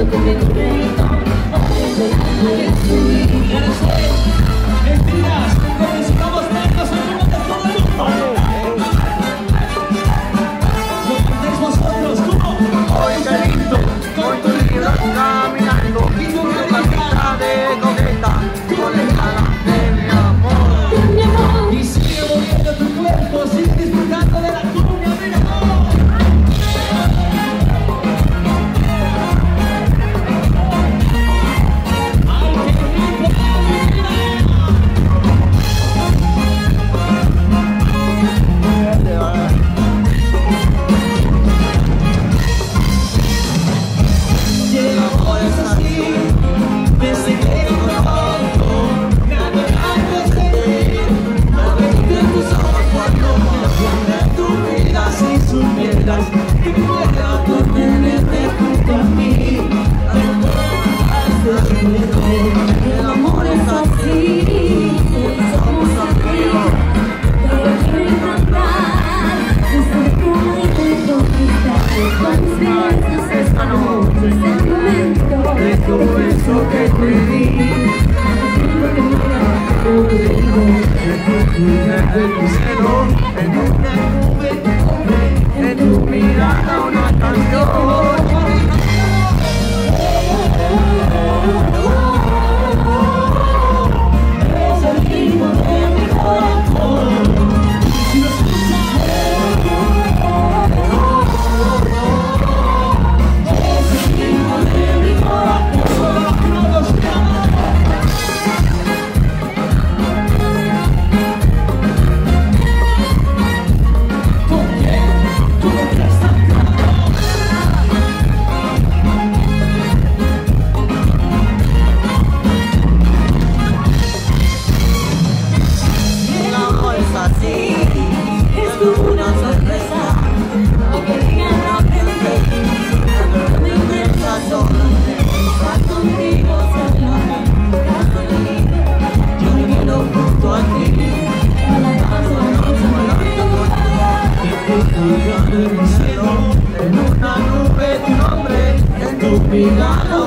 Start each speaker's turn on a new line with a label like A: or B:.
A: Mentiras, you could have and you. could You. got